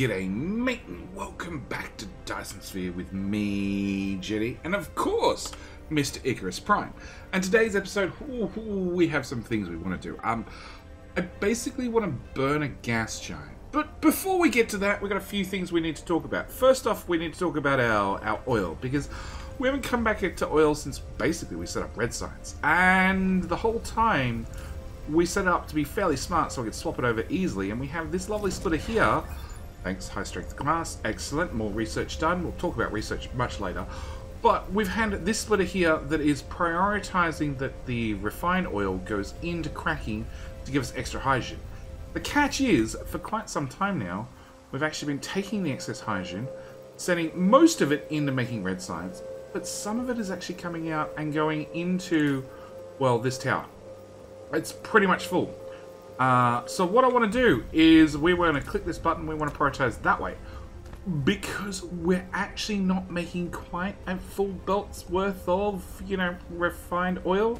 G'day mate and welcome back to Dyson Sphere with me, JD, and of course, Mr. Icarus Prime. And today's episode, ooh, ooh, we have some things we want to do. Um, I basically want to burn a gas giant. But before we get to that, we've got a few things we need to talk about. First off, we need to talk about our, our oil, because we haven't come back to oil since basically we set up red science. And the whole time, we set it up to be fairly smart so we could swap it over easily. And we have this lovely splitter here Thanks, high strength glass. Excellent. More research done. We'll talk about research much later. But we've had this splitter here that is prioritizing that the refined oil goes into cracking to give us extra hydrogen. The catch is, for quite some time now, we've actually been taking the excess hydrogen, sending most of it into making red science, but some of it is actually coming out and going into, well, this tower. It's pretty much full. Uh, so what I want to do is we want to click this button, we want to prioritize that way. Because we're actually not making quite a full belt's worth of, you know, refined oil.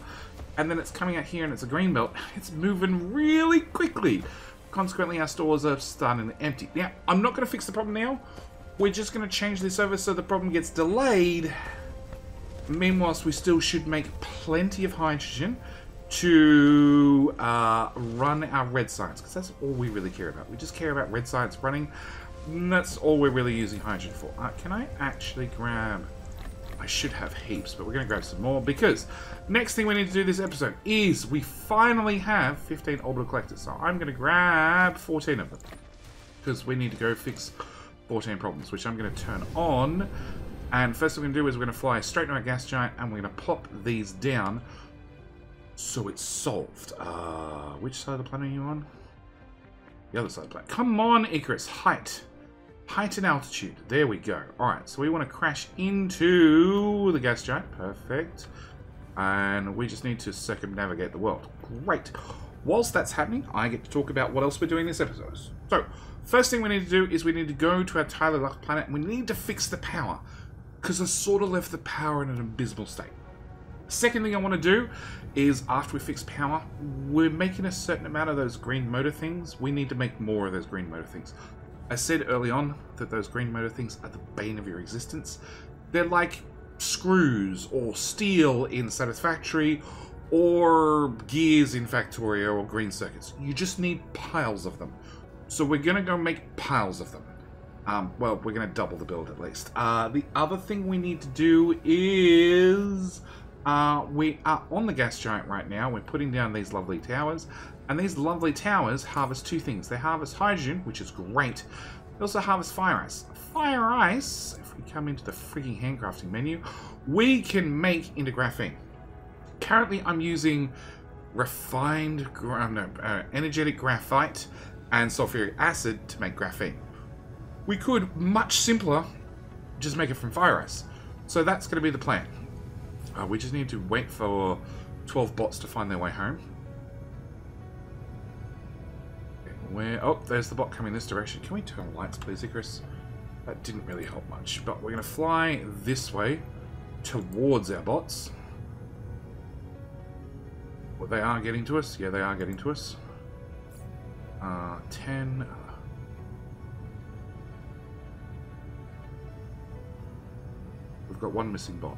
And then it's coming out here and it's a green belt. It's moving really quickly. Consequently, our stores are starting to empty. Now, I'm not going to fix the problem now. We're just going to change this over so the problem gets delayed. Meanwhile, we still should make plenty of hydrogen to uh, run our red science, because that's all we really care about. We just care about red science running, that's all we're really using hydrogen for. Uh, can I actually grab... I should have heaps, but we're going to grab some more, because next thing we need to do this episode is we finally have 15 orbital collectors. So I'm going to grab 14 of them, because we need to go fix 14 problems, which I'm going to turn on. And first thing we're going to do is we're going to fly straight to our gas giant, and we're going to pop these down so it's solved. Uh, which side of the planet are you on? The other side of the planet. Come on, Icarus. Height. Height and altitude. There we go. Alright, so we want to crash into the gas giant. Perfect. And we just need to circumnavigate the world. Great. Whilst that's happening, I get to talk about what else we're doing this episode. So, first thing we need to do is we need to go to our tidally locked planet and we need to fix the power. Because I sort of left the power in an abysmal state. Second thing I want to do is after we fix power, we're making a certain amount of those green motor things. We need to make more of those green motor things. I said early on that those green motor things are the bane of your existence. They're like screws or steel in Satisfactory or gears in Factorio or green circuits. You just need piles of them. So we're going to go make piles of them. Um, well, we're going to double the build at least. Uh, the other thing we need to do is uh, we are on the gas giant right now. We're putting down these lovely towers. And these lovely towers harvest two things. They harvest hydrogen, which is great. They also harvest fire ice. Fire ice, if we come into the freaking handcrafting menu, we can make into graphene. Currently, I'm using refined, no, uh, energetic graphite and sulfuric acid to make graphene. We could, much simpler, just make it from fire ice. So that's going to be the plan. Uh, we just need to wait for 12 bots to find their way home. Where? Oh, there's the bot coming this direction. Can we turn lights, please, Icarus? That didn't really help much. But we're going to fly this way towards our bots. Well, they are getting to us. Yeah, they are getting to us. Uh, 10. We've got one missing bot.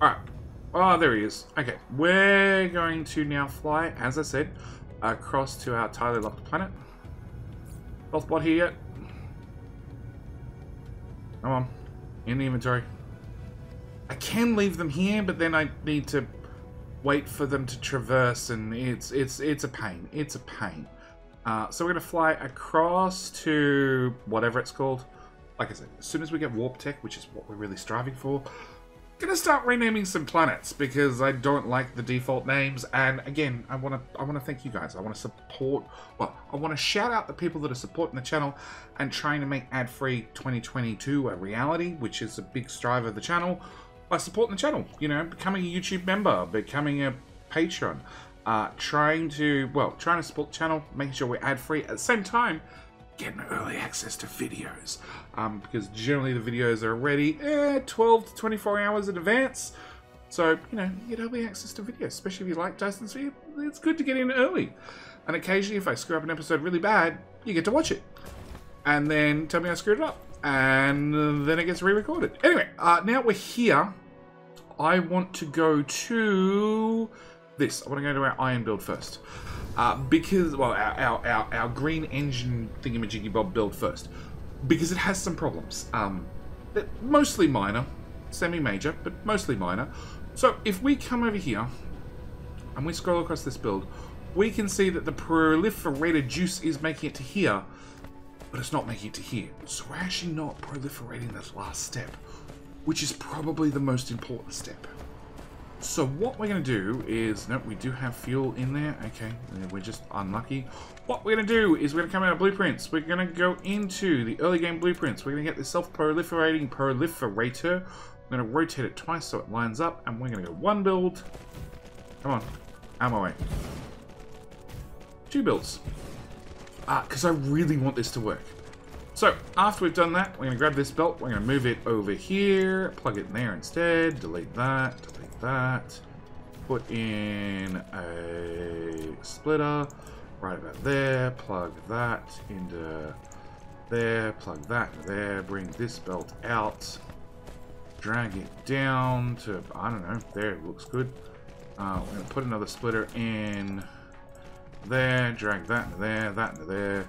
Alright. Oh, there he is. Okay, we're going to now fly, as I said, across to our tidally locked planet. Health bot here yet? Come on. In the inventory. I can leave them here, but then I need to wait for them to traverse, and it's it's it's a pain. It's a pain. Uh, so we're going to fly across to whatever it's called. Like I said, as soon as we get warp tech, which is what we're really striving for, gonna start renaming some planets because I don't like the default names. And again, I want to I want to thank you guys. I want to support. Well, I want to shout out the people that are supporting the channel and trying to make ad-free 2022 a reality, which is a big strive of the channel. By supporting the channel, you know, becoming a YouTube member, becoming a patron, uh, trying to well, trying to support the channel, making sure we're ad-free at the same time getting early access to videos. Um, because generally the videos are ready eh, 12 to 24 hours in advance. So, you know, you get early access to videos, especially if you like Dyson Sphere. It's good to get in early. And occasionally, if I screw up an episode really bad, you get to watch it. and then tell me I screwed it up. And then it gets re-recorded. Anyway, uh, now we're here. I want to go to this. I want to go to our iron build first. Uh, because, well, our, our, our, our green engine thingamajiggy bob build first. Because it has some problems. Um, mostly minor, semi-major, but mostly minor. So if we come over here and we scroll across this build, we can see that the proliferated juice is making it to here, but it's not making it to here. So we're actually not proliferating that last step, which is probably the most important step. So what we're going to do is, nope, we do have fuel in there. Okay, we're just unlucky. What we're going to do is we're going to come out of blueprints. We're going to go into the early game blueprints. We're going to get the self-proliferating proliferator. I'm going to rotate it twice so it lines up, and we're going to go one build. Come on, out my way. Two builds. Ah, because uh, I really want this to work. So, after we've done that, we're going to grab this belt, we're going to move it over here, plug it in there instead, delete that, that, put in a splitter, right about there, plug that into there, plug that into there, bring this belt out, drag it down to, I don't know, there it looks good. Uh, we're going to put another splitter in there, drag that into there, that into there,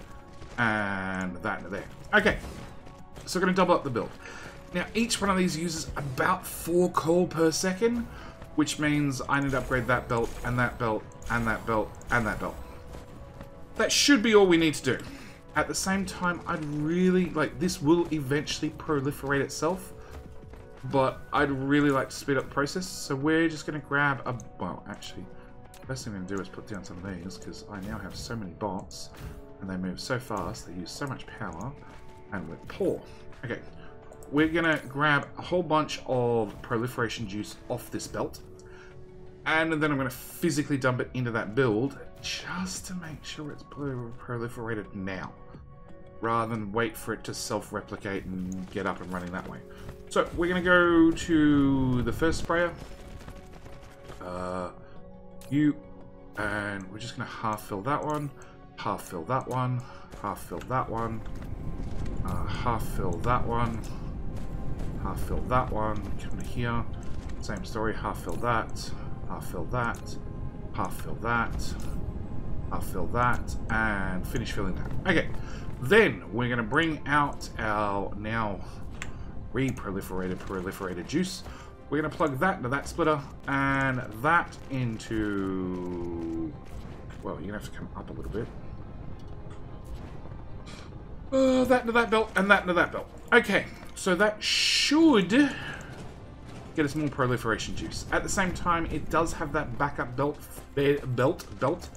and that into there. Okay, so we're going to double up the build. Now, each one of these uses about 4 coal per second, which means I need to upgrade that belt, and that belt, and that belt, and that belt. That should be all we need to do. At the same time, I'd really, like, this will eventually proliferate itself, but I'd really like to speed up the process, so we're just going to grab a, well, actually, the Best thing I'm going to do is put down some of these, because I now have so many bots, and they move so fast, they use so much power, and we're poor. Okay, we're to grab a whole bunch of proliferation juice off this belt, and then I'm to physically dump it into that build, just to make sure it's proliferated now, rather than wait for it to self-replicate and get up and running that way. So, we're to go to the first sprayer. Uh, you, and we're just to half fill that one, half fill that one, half fill that one, uh, half fill that one, half fill that one, come here, same story, half fill that, half fill that, half fill that, half fill that, and finish filling that. Okay, then we're going to bring out our now re-proliferated proliferated juice. We're going to plug that into that splitter, and that into... Well, you're going to have to come up a little bit. Uh, that into that belt, and that into that belt. Okay, so that should get us more proliferation juice. At the same time, it does have that backup belt, bed, belt, belt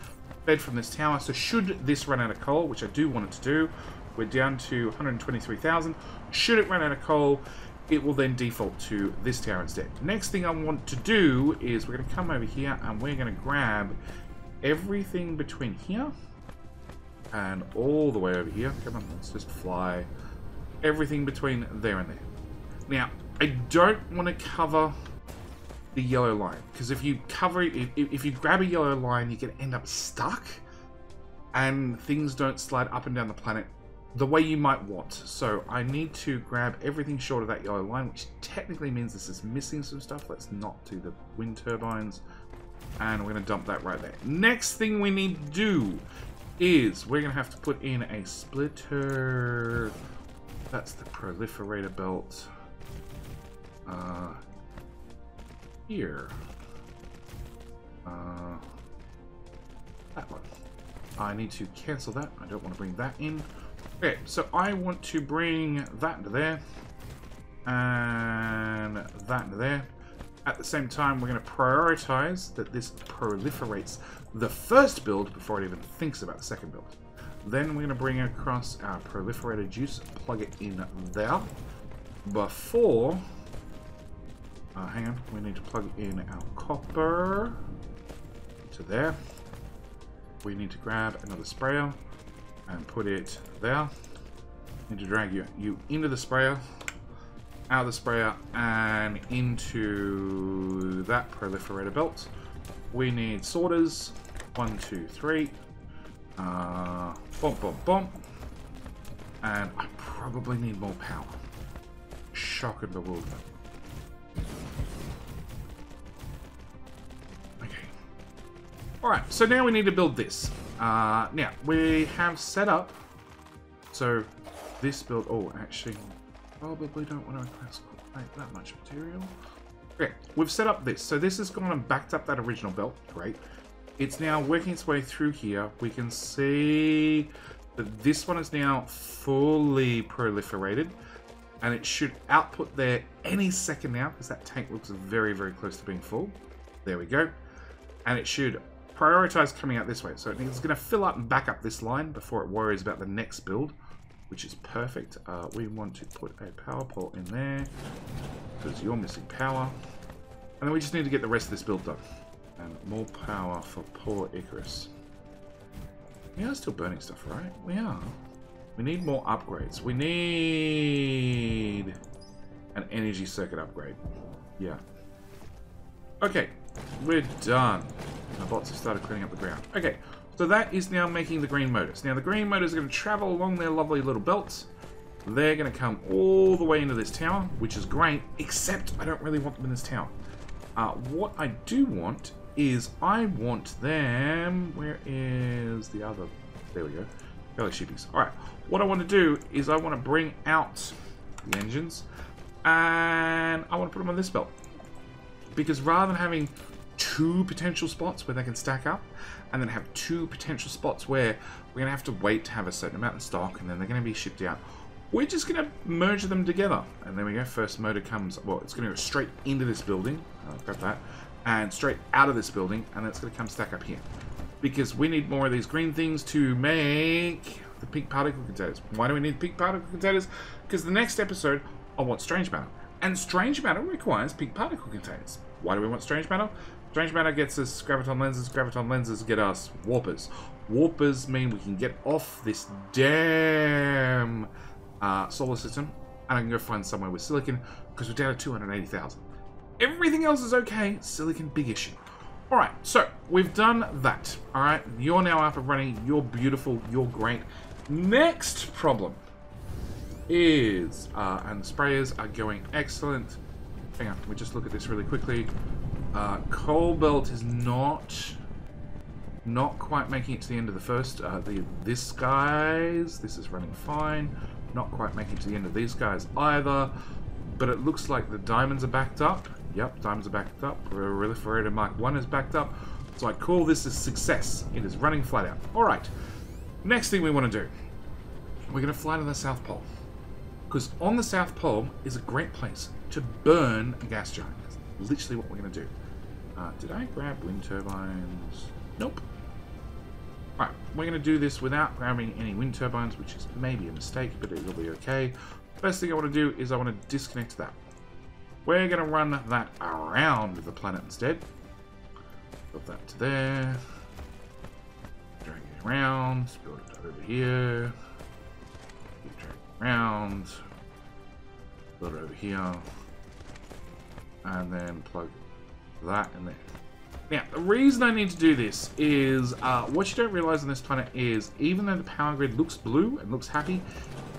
fed from this tower, so should this run out of coal, which I do want it to do, we're down to 123,000. Should it run out of coal, it will then default to this tower instead. Next thing I want to do is we're going to come over here and we're going to grab everything between here and all the way over here. Come on, let's just fly. Everything between there and there. Now, I don't want to cover the yellow line because if you cover it, if, if you grab a yellow line, you can end up stuck and things don't slide up and down the planet the way you might want. So I need to grab everything short of that yellow line, which technically means this is missing some stuff. Let's not do the wind turbines. And we're going to dump that right there. Next thing we need to do is we're going to have to put in a splitter. That's the proliferator belt. Uh, here. Uh, that one. I need to cancel that. I don't want to bring that in. Okay, so I want to bring that there. And that there. At the same time, we're going to prioritize that this proliferates the first build before it even thinks about the second build. Then we're going to bring across our proliferated juice, plug it in there. Before... Uh, hang on, we need to plug in our copper to there. We need to grab another sprayer and put it there. Need to drag you, you into the sprayer, out of the sprayer, and into that proliferator belt. We need sorters. One, two, three. Uh, bump, bump, bump. And I probably need more power. Shock and bewilderment. Okay. Alright, so now we need to build this. Uh, now, we have set up... So, this build... Oh, actually, probably don't want to make that much material. Okay, we've set up this. So this has gone and backed up that original belt. Great. It's now working its way through here. We can see that this one is now fully proliferated. And it should output there any second now, because that tank looks very, very close to being full. There we go. And it should prioritize coming out this way. So it's going to fill up and back up this line before it worries about the next build, which is perfect. Uh, we want to put a power pole in there, because you're missing power. And then we just need to get the rest of this build done. And more power for poor Icarus. We are still burning stuff, right? We are. We need more upgrades. We need an energy circuit upgrade. Yeah. Okay, we're done. My bots have started cleaning up the ground. Okay, so that is now making the green motors. Now the green motors are going to travel along their lovely little belts. They're going to come all the way into this tower, which is great, except I don't really want them in this tower. Uh, what I do want is I want them... Where is the other... There we go. Belly sheepies. Alright, what I want to do is I want to bring out the engines and I want to put them on this belt. Because rather than having two potential spots where they can stack up and then have two potential spots where we're going to have to wait to have a certain amount in stock and then they're going to be shipped out, we're just going to merge them together. And there we go. First motor comes, well, it's going to go straight into this building. I'll grab that. And straight out of this building. And it's going to come stack up here. Because we need more of these green things to make the pink particle containers. Why do we need pink particle containers? Because the next episode, I want strange matter. And strange matter requires pink particle containers. Why do we want strange matter? Strange matter gets us graviton lenses. Graviton lenses get us warpers. Warpers mean we can get off this damn uh, solar system, and I can go find somewhere with silicon, because we're down to 280,000. Everything else is okay, silicon big issue. Alright, so we've done that. Alright, you're now up and running, you're beautiful, you're great. Next problem is, uh, and the sprayers are going excellent. Hang on, we just look at this really quickly. Uh, belt is not not quite making it to the end of the first. Uh, the this guys, this is running fine. Not quite making it to the end of these guys either. But it looks like the diamonds are backed up. Yep, diamonds are backed up. Proliferator Mark 1 is backed up. So I call this a success. It is running flat out. Alright. Next thing we want to do. We're going to fly to the South Pole. Because on the South Pole is a great place to burn a gas giant. That's literally what we're going to do. Uh, did I grab wind turbines? Nope. Right, we're going to do this without grabbing any wind turbines, which is maybe a mistake, but it will be okay. First thing I want to do is I want to disconnect that. We're going to run that around the planet instead. Put that to there. Drag it around. Build it over here. Keep dragging around. Build it over here. And then plug that in there. Now, the reason I need to do this is, uh, what you don't realize on this planet is, even though the power grid looks blue and looks happy,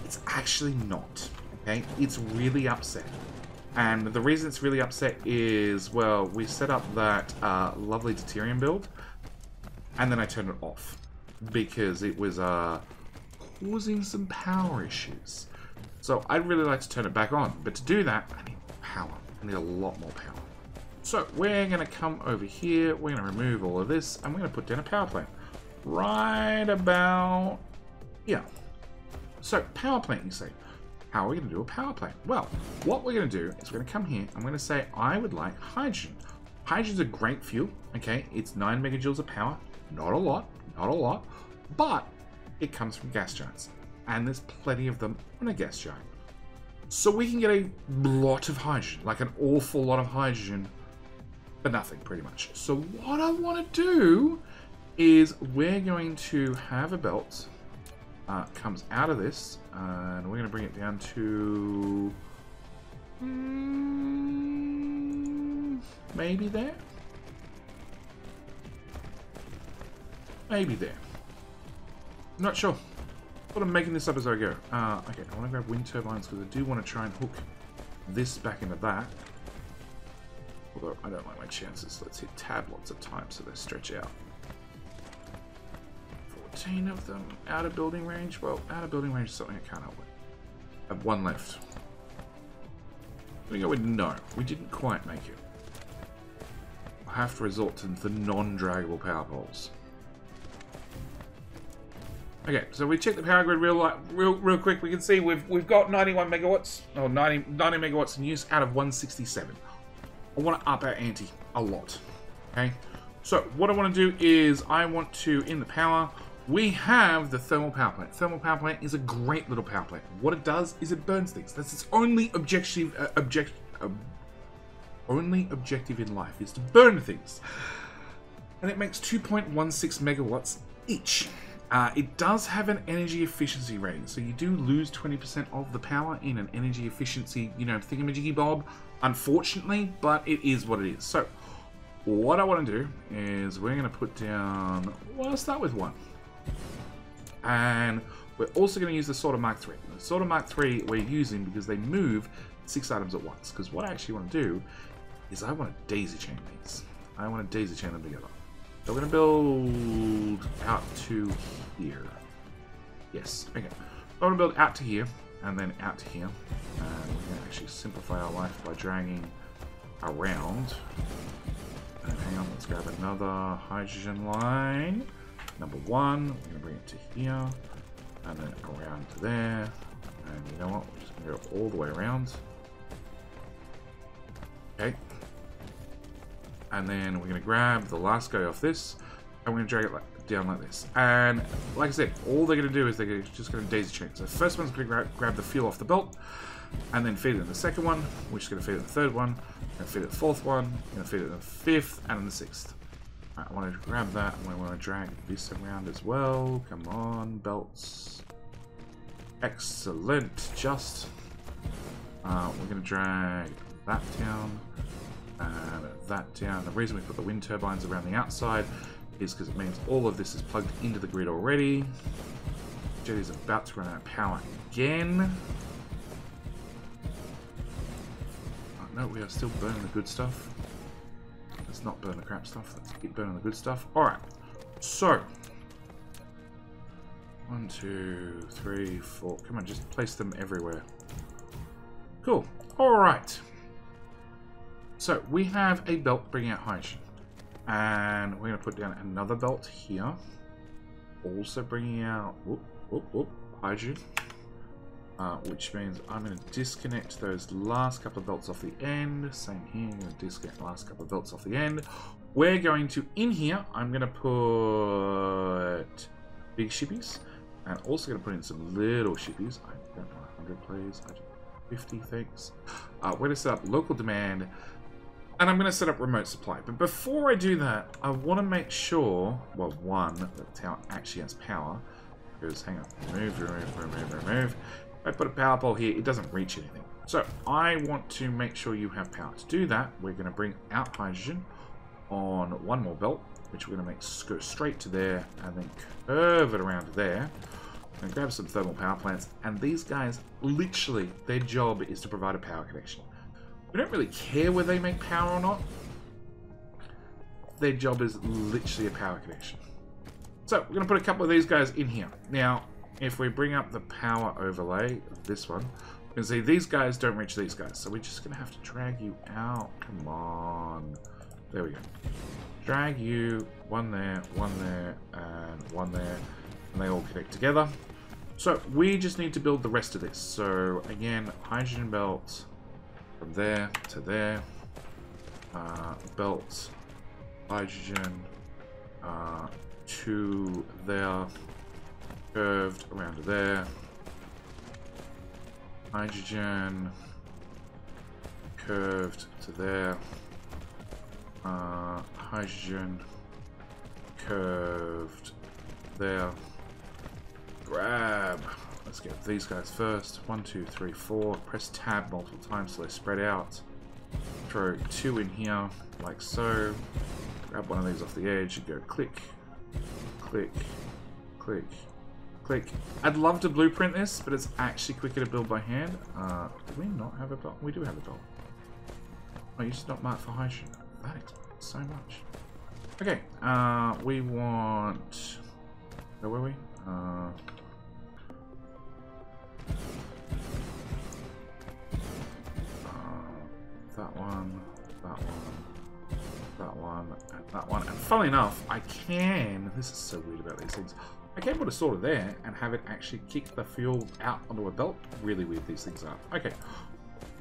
it's actually not, okay? It's really upset. And the reason it's really upset is, well, we set up that uh, lovely deuterium build, and then I turned it off, because it was uh, causing some power issues. So I'd really like to turn it back on, but to do that, I need power. I need a lot more power. So we're going to come over here, we're going to remove all of this, and we're going to put down a power plant. Right about yeah. So, power plant, you say. How are we going to do a power plant? Well, what we're going to do is we're going to come here, I'm going to say I would like hydrogen. Hydrogen's a great fuel, okay? It's 9 megajoules of power. Not a lot, not a lot, but it comes from gas giants. And there's plenty of them on a gas giant. So we can get a lot of hydrogen, like an awful lot of hydrogen but nothing, pretty much. So what I want to do is we're going to have a belt uh, comes out of this, and we're going to bring it down to mm, maybe there, maybe there. not sure. But I'm making this up as I go. Uh, okay, I want to grab wind turbines because I do want to try and hook this back into that. Although I don't like my chances. Let's hit tab lots of times so they stretch out. 14 of them out of building range. Well, out of building range is something I can't help with. I have one left. Gonna go with no. We didn't quite make it. I have to resort to the non-draggable power poles. Okay, so we check the power grid real, real, real quick. We can see we've we've got 91 megawatts, or 90, 90 megawatts in use out of 167. I want to up our ante a lot. Okay, so what I want to do is I want to in the power. We have the thermal power plant. Thermal power plant is a great little power plant. What it does is it burns things. That's its only objective. Uh, object. Only objective in life is to burn things, and it makes 2.16 megawatts each. Uh, it does have an energy efficiency rating, so you do lose 20% of the power in an energy efficiency, you know, thingamajiggy bob, unfortunately, but it is what it is. So, what I want to do is we're going to put down, well, I'll start with one. And we're also going to use the Sorter Mark III. The Sorter Mark III we're using because they move six items at once. Because what I actually want to do is I want to daisy chain these. I want to daisy chain them together. So we're going to build out to here. Yes, okay. I want to build out to here, and then out to here. And we can actually simplify our life by dragging around. And hang on, let's grab another hydrogen line. Number one, we're going to bring it to here, and then around to there. And you know what, we're just going to go all the way around. Okay, and then we're going to grab the last guy off this, and we're going to drag it like, down like this. And like I said, all they're going to do is they're just going to daisy chain. So the first one's going to grab, grab the fuel off the belt, and then feed it in the second one, which is going to feed it in the third one, and feed it the fourth one, to feed it in the fifth, and in the sixth. I want to grab that, and I want to drag this around as well. Come on, belts. Excellent. Just. Uh, we're going to drag that down and that down. The reason we put the wind turbines around the outside is because it means all of this is plugged into the grid already. JD's about to run out of power again. Oh, no, we are still burning the good stuff. Let's not burn the crap stuff. Let's keep burning the good stuff. Alright, so. One, two, three, four. Come on, just place them everywhere. Cool. Alright. So we have a belt bringing out hydrogen. And we're going to put down another belt here. Also bringing out whoop, whoop, whoop, hydrogen. Uh, which means I'm going to disconnect those last couple of belts off the end. Same here, I'm going to disconnect the last couple of belts off the end. We're going to, in here, I'm going to put big shippies. And also going to put in some little shippies. I don't know, 100 please. 50, thanks. Uh, we're going to set up local demand and I'm going to set up remote supply. But before I do that, I want to make sure, well, one, that the tower actually has power. Because, hang on, remove, remove, remove, remove. I put a power pole here, it doesn't reach anything. So, I want to make sure you have power. To do that, we're going to bring out hydrogen on one more belt, which we're going to make go straight to there, and then curve it around there. And grab some thermal power plants, and these guys, literally, their job is to provide a power connection. We don't really care whether they make power or not. Their job is literally a power connection. So, we're going to put a couple of these guys in here. Now, if we bring up the power overlay, this one, you can see these guys don't reach these guys. So we're just going to have to drag you out. Come on. There we go. Drag you, one there, one there, and one there. And they all connect together. So we just need to build the rest of this. So again, hydrogen belt, from there to there. Uh, belt, hydrogen, uh, to there, curved around there. Hydrogen, curved to there. Uh, hydrogen, curved there. Grab. Let's get these guys first. One, two, three, four. Press tab multiple times so they spread out. Throw two in here, like so. Grab one of these off the edge and go click, click, click, Click. I'd love to blueprint this, but it's actually quicker to build by hand. Uh, do we not have a belt? We do have a belt. Oh, you just not marked for hydrogen. That explains so much. Okay, uh, we want... Where were we? Uh, that one, that one, that one, and that one. And funnily enough, I can, this is so weird about these things, I can put a sword there and have it actually kick the fuel out onto a belt. Really weird these things are. Okay,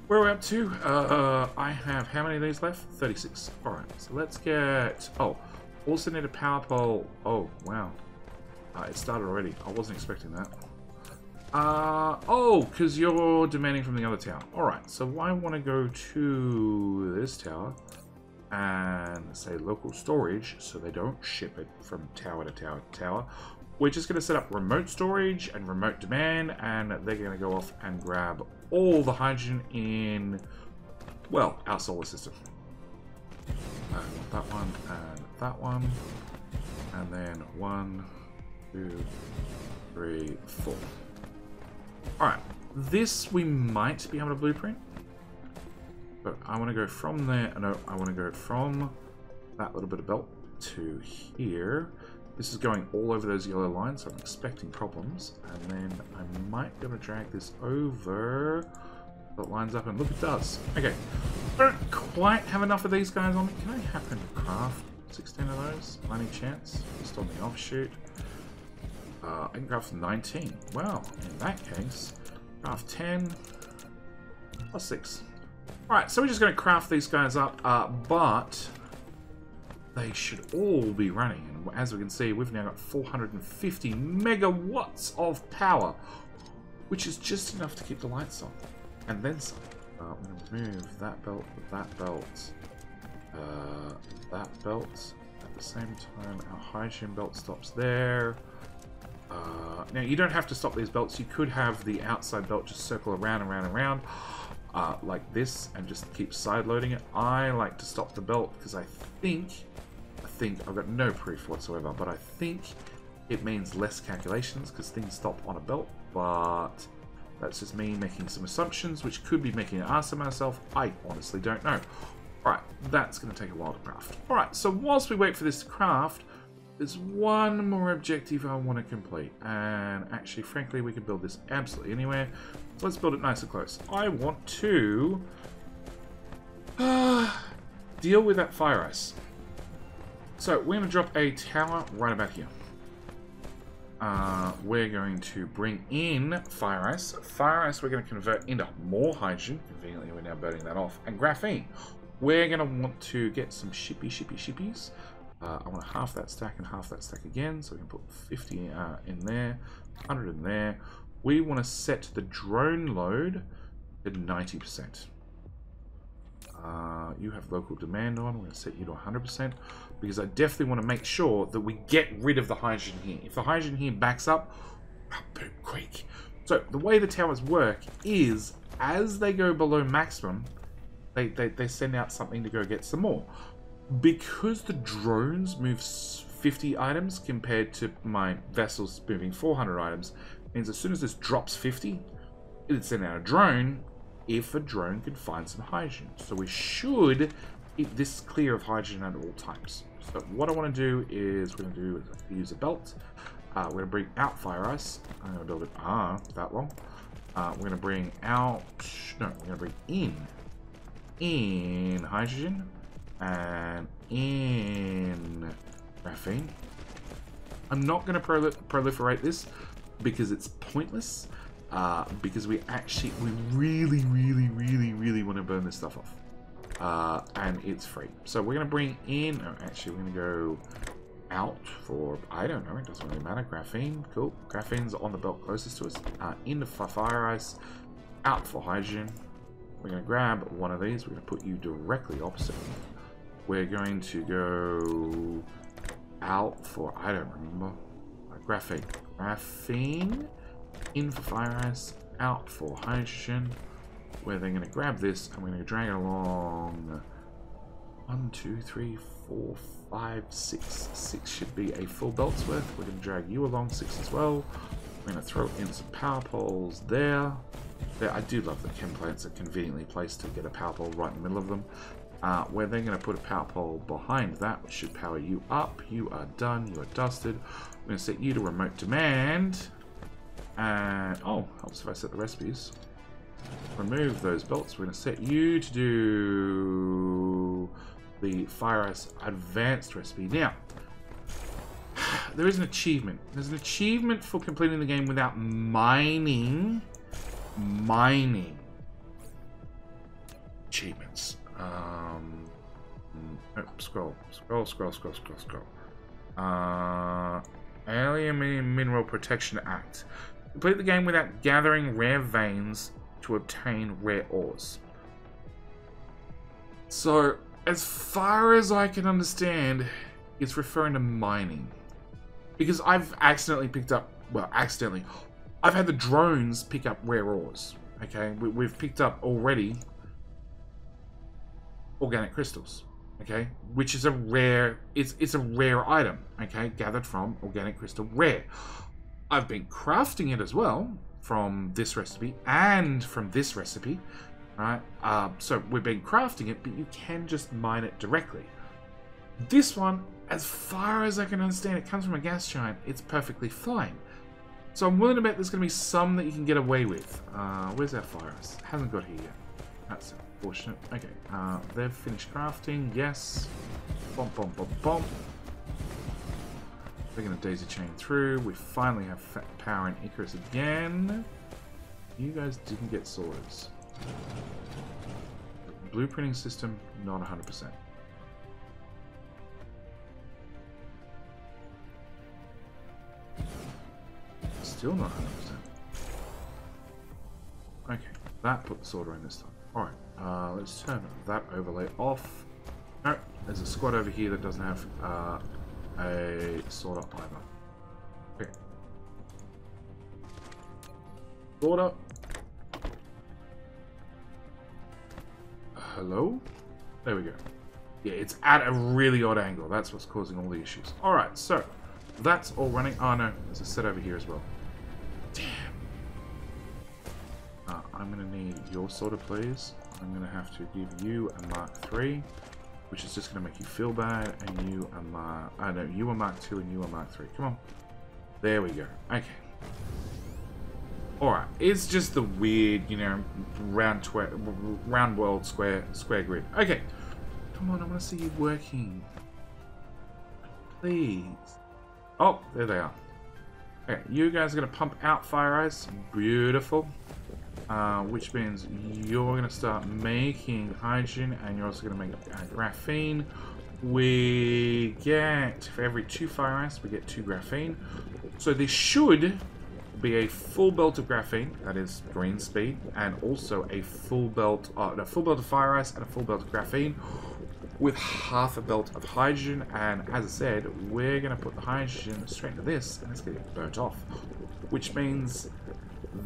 where are we up to? Uh, I have how many of these left? 36. Alright, so let's get, oh, also need a power pole. Oh, wow. Uh, it started already. I wasn't expecting that. Uh, oh, because you're demanding from the other tower. Alright, so I want to go to this tower and say local storage so they don't ship it from tower to tower to tower. We're just going to set up remote storage and remote demand and they're going to go off and grab all the hydrogen in, well, our solar system. That one and that one. And then one, two, three, four. Alright, this we might be able to blueprint. But I want to go from there, no, I want to go from that little bit of belt to here. This is going all over those yellow lines, so I'm expecting problems. And then I might be able to drag this over. That lines up, and look, it does. Okay, don't quite have enough of these guys on me. Can I happen to craft 16 of those? Any chance? Just on the offshoot. Uh, I can craft 19. Well, in that case, craft 10 plus 6. Alright, so we're just going to craft these guys up, uh, but they should all be running. As we can see, we've now got 450 megawatts of power, which is just enough to keep the lights on. And then some. Uh, I'm going to move that belt with that belt, uh, that belt. At the same time, our hydrogen belt stops there. Uh, now, you don't have to stop these belts. You could have the outside belt just circle around and around and around uh, like this and just keep side loading it. I like to stop the belt because I think, think, I've got no proof whatsoever, but I think it means less calculations because things stop on a belt, but that's just me making some assumptions, which could be making an ass of myself. I honestly don't know. Alright, that's going to take a while to craft. Alright, so whilst we wait for this to craft, there's one more objective I want to complete. And actually, frankly, we can build this absolutely anywhere. So let's build it nice and close. I want to uh, deal with that fire ice. So we're going to drop a tower right about here. Uh, we're going to bring in fire ice. Fire ice we're going to convert into more hydrogen. Conveniently, we're now burning that off. And graphene. We're going to want to get some shippy, shippy, shippies. Uh, I want to half that stack and half that stack again, so we can put 50 uh, in there, 100 in there. We want to set the drone load to 90%. Uh, you have local demand on. We're going to set you to 100% because I definitely want to make sure that we get rid of the hydrogen here. If the hydrogen here backs up, boom, quick. So the way the towers work is as they go below maximum, they, they, they send out something to go get some more because the drones move 50 items compared to my vessels moving 400 items, means as soon as this drops 50, it'd send out a drone if a drone can find some hydrogen. So we should keep this clear of hydrogen at all times. So what I want to do is we're going to do use a belt. Uh, we're going to bring out fire ice. I'm going to build it ah that long. Uh, we're going to bring out no, we're going to bring in in hydrogen and in graphene. I'm not going to prol proliferate this because it's pointless. Uh, because we actually, we really, really, really, really want to burn this stuff off. Uh, and it's free. So we're going to bring in, oh, actually we're going to go out for, I don't know, it doesn't really matter. Graphene, cool. Graphene's on the belt closest to us. Uh, into fire ice, out for hydrogen. We're going to grab one of these. We're going to put you directly opposite we're going to go out for, I don't remember, graphene. Graphene, in for fire ice, out for hydrogen. Where they're going to grab this and we're going to drag it along. One, two, three, four, five, six. Six should be a full belt's worth. We're going to drag you along six as well. I'm going to throw in some power poles there. there. I do love that chem plants are conveniently placed to get a power pole right in the middle of them. Uh, then going to put a power pole behind that, which should power you up. You are done. You are dusted. I'm going to set you to remote demand. And, oh, helps if I set the recipes. Remove those belts. We're going to set you to do the Fire Ice Advanced recipe. Now, there is an achievement. There's an achievement for completing the game without mining. Mining. Achievements. Um, oh, scroll, scroll, scroll, scroll, scroll, scroll. Uh, Alien Mineral Protection Act. Complete the game without gathering rare veins to obtain rare ores. So, as far as I can understand, it's referring to mining. Because I've accidentally picked up, well, accidentally, I've had the drones pick up rare ores. Okay, we, have picked up already organic crystals. Okay, which is a rare, it's it's a rare item. Okay, gathered from organic crystal rare. I've been crafting it as well from this recipe and from this recipe. Right, uh, so we've been crafting it, but you can just mine it directly. This one, as far as I can understand, it comes from a gas giant. It's perfectly fine. So I'm willing to bet there's going to be some that you can get away with. Uh, where's our fire? Hasn't got here yet. That's unfortunate. Okay, uh, they've finished crafting. Yes. Bomb, bomb, bomb, bomb. We're going to daisy chain through. We finally have power in Icarus again. You guys didn't get swords. Blueprinting system, not 100%. Still not 100%. Okay, that put the sword in this time. Alright, uh, let's turn that overlay off. No, there's a squad over here that doesn't have uh, a sword up either. Okay. Sword up. Hello? There we go. Yeah, it's at a really odd angle. That's what's causing all the issues. Alright, so that's all running. Oh no, there's a set over here as well. Damn. Uh, I'm going to need your sorter, please. I'm going to have to give you a Mark III, which is just going to make you feel bad, and you a Mark... I know, you are Mark II and you are Mark 3. Come on. There we go. Okay. Alright, it's just the weird, you know, round round world square square grid. Okay. Come on, I want to see you working. Please. Oh, there they are. Okay, you guys are going to pump out fire ice. Beautiful. Uh, which means you're going to start making hydrogen and you're also going to make uh, graphene. We get, for every two fire ice, we get two graphene. So this should be a full belt of graphene, that is green speed, and also a full belt, uh, a full belt of fire ice and a full belt of graphene, with half a belt of hydrogen. And as I said, we're going to put the hydrogen straight into this, and it's going to get burnt off. Which means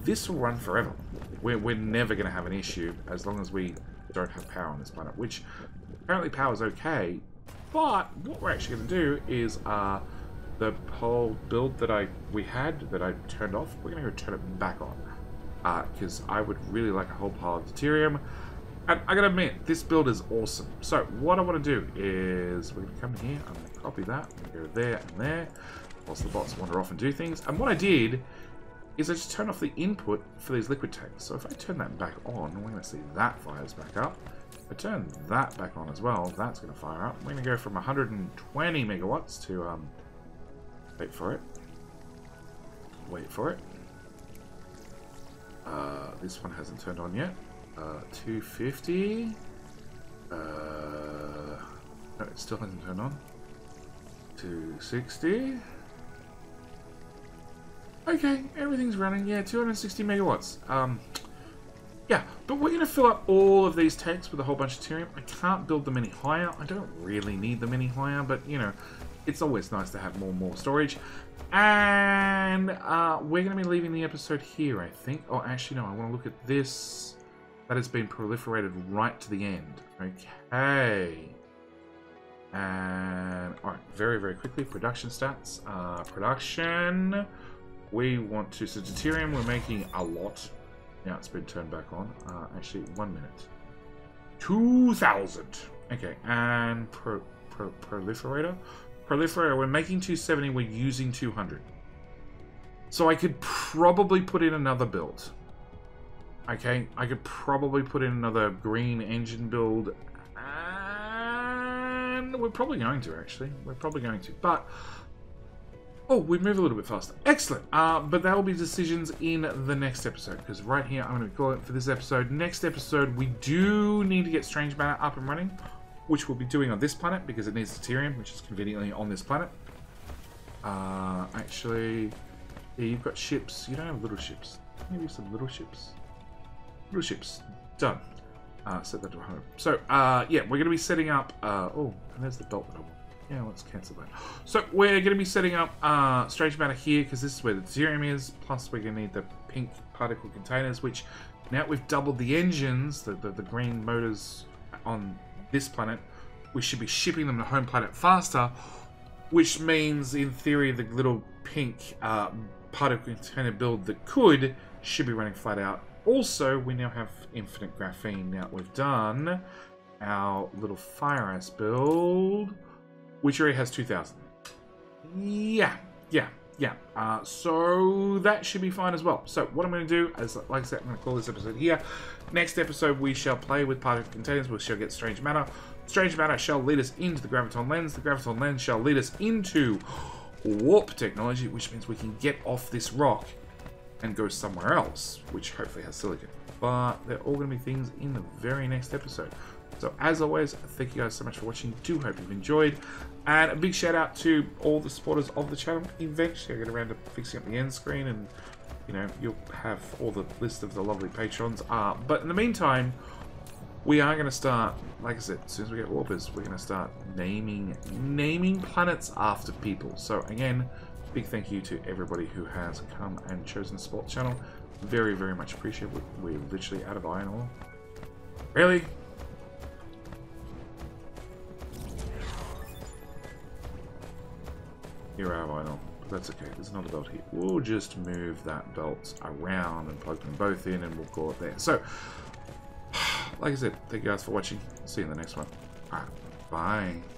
this will run forever. We're, we're never going to have an issue as long as we don't have power on this planet, which apparently power is okay. But what we're actually going to do is uh, the whole build that I we had that I turned off, we're going to go turn it back on. Because uh, I would really like a whole pile of deuterium. And I gotta admit, this build is awesome. So what I want to do is we're gonna come here, I'm gonna copy that, go there and there, whilst the bots wander off and do things. And what I did is I just turn off the input for these liquid tanks. So if I turn that back on, we're gonna see that fires back up. If I turn that back on as well, that's gonna fire up. We're gonna go from 120 megawatts to um wait for it. Wait for it. Uh, this one hasn't turned on yet. Uh, 250. Uh, no, it still hasn't turned on. 260. Okay, everything's running. Yeah, 260 megawatts. Um, yeah, but we're going to fill up all of these tanks with a whole bunch of deuterium. I can't build them any higher. I don't really need them any higher, but, you know, it's always nice to have more and more storage. And uh, we're going to be leaving the episode here, I think. Oh, actually, no, I want to look at this. That has been proliferated right to the end. Okay. And, alright, very, very quickly, production stats. Uh, production we want to... So deuterium, we're making a lot. Now it's been turned back on. Uh, actually, one minute. 2,000. Okay, and pro, pro, proliferator. Proliferator, we're making 270, we're using 200. So I could probably put in another build. Okay, I could probably put in another green engine build. And we're probably going to, actually. We're probably going to. But, oh, we move a little bit faster. Excellent. Uh, but that will be decisions in the next episode. Because right here, I'm going to call it for this episode. Next episode, we do need to get Strange Matter up and running. Which we'll be doing on this planet. Because it needs deuterium, which is conveniently on this planet. Uh, actually, yeah, you've got ships. You don't have little ships. Maybe some little ships. Little ships. Done. Uh, set that to 100. So, uh, yeah, we're going to be setting up... Uh, oh, and there's the belt that I want. Yeah, let's cancel that. So, we're going to be setting up uh, Strange Matter here, because this is where the deuterium is. Plus, we're going to need the pink particle containers, which now we've doubled the engines, the, the, the green motors on this planet. We should be shipping them to home planet faster, which means, in theory, the little pink uh, particle container build that could should be running flat out also, we now have infinite graphene. Now we've done our little fire ice build, which already has 2,000. Yeah, yeah, yeah. Uh, so that should be fine as well. So what I'm going to do is, like I said, I'm going to call this episode here. Next episode, we shall play with particle containers. We shall get strange matter. Strange matter shall lead us into the graviton lens. The graviton lens shall lead us into warp technology, which means we can get off this rock and go somewhere else, which hopefully has silicon. But they're all going to be things in the very next episode. So as always, thank you guys so much for watching. Do hope you've enjoyed. And a big shout out to all the supporters of the channel. Eventually I get around to fixing up the end screen and you know, you'll have all the list of the lovely patrons. Uh, but in the meantime, we are going to start, like I said, as soon as we get warpers, we're going to start naming naming planets after people. So again, Big thank you to everybody who has come and chosen the support channel. Very, very much appreciated. We're literally out of iron ore. Really? Of iron ore. But that's okay. There's another belt here. We'll just move that belt around and plug them both in and we'll call it there. So, like I said, thank you guys for watching. See you in the next one. Alright, bye.